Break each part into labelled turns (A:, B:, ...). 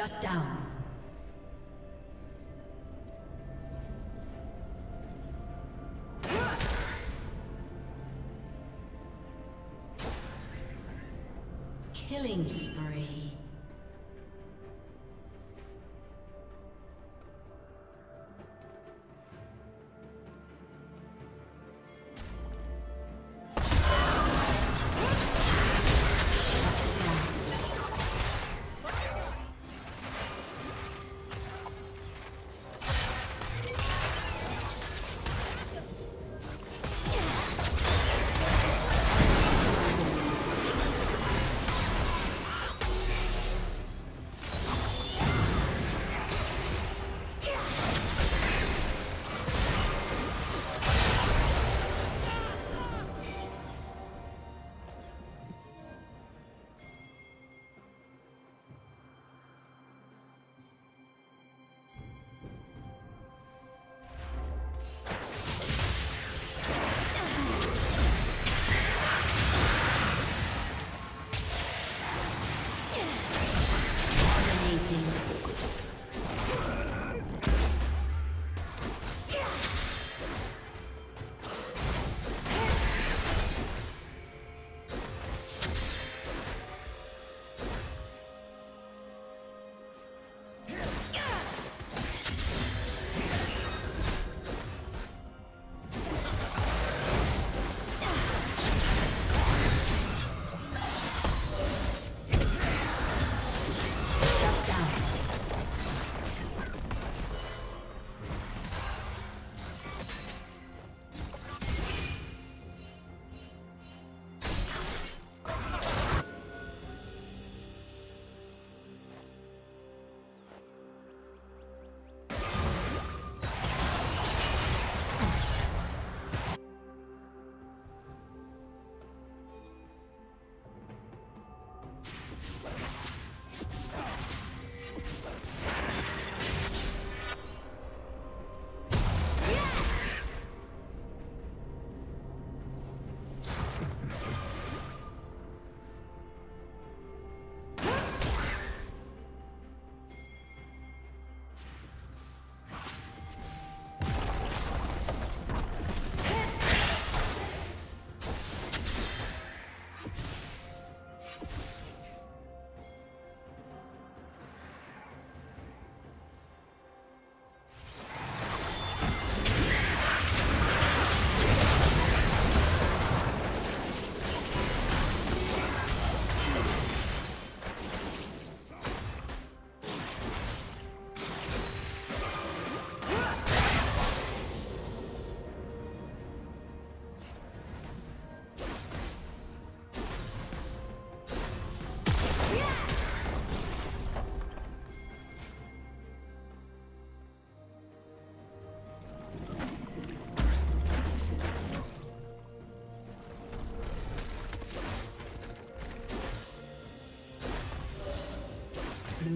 A: Shut down. Killing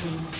A: Dominating.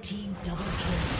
A: Team double kill.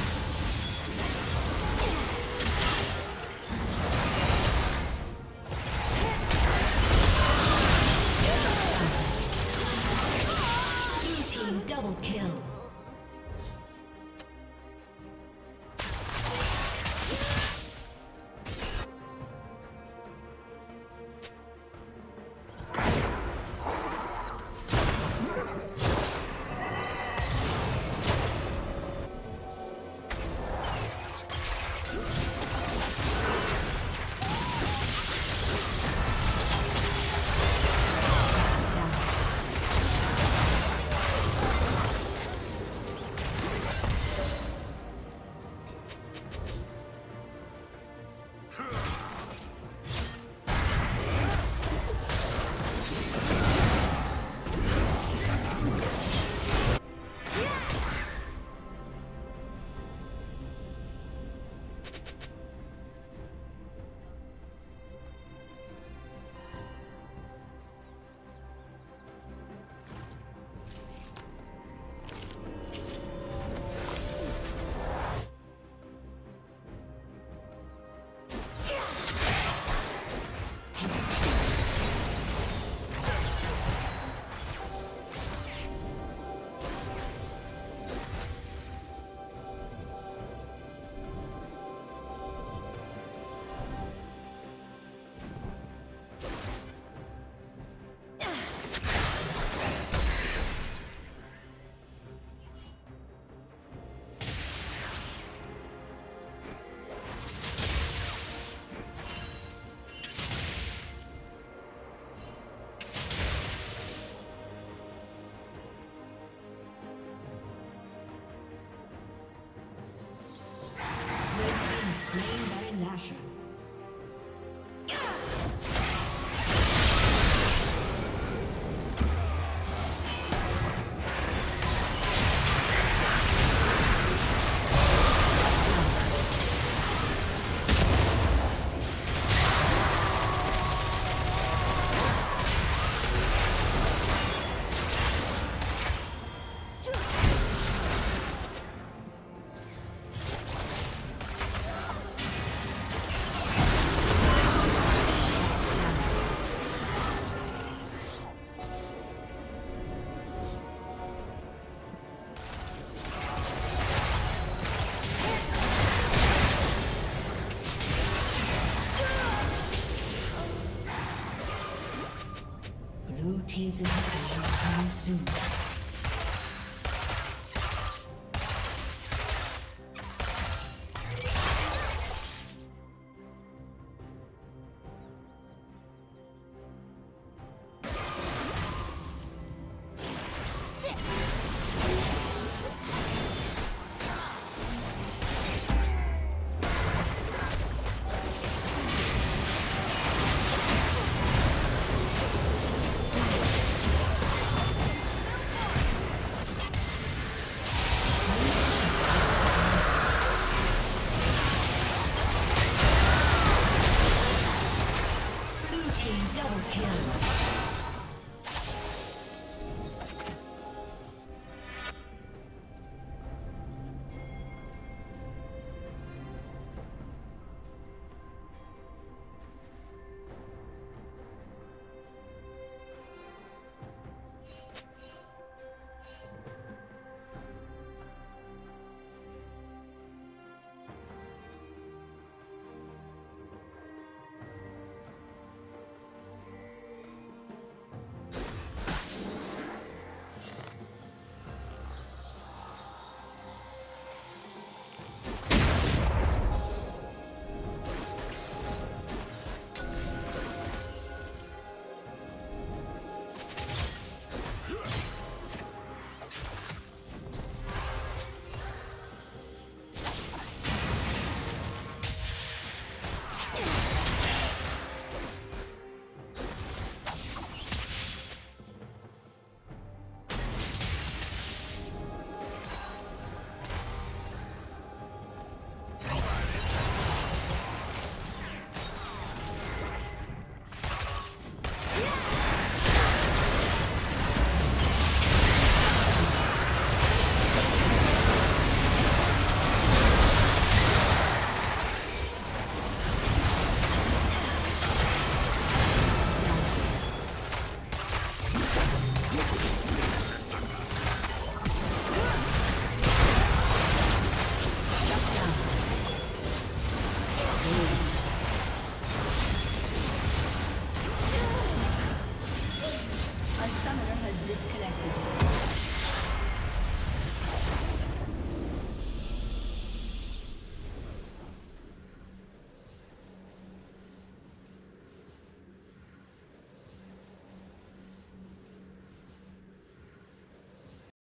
A: Team's inhibitor is coming soon.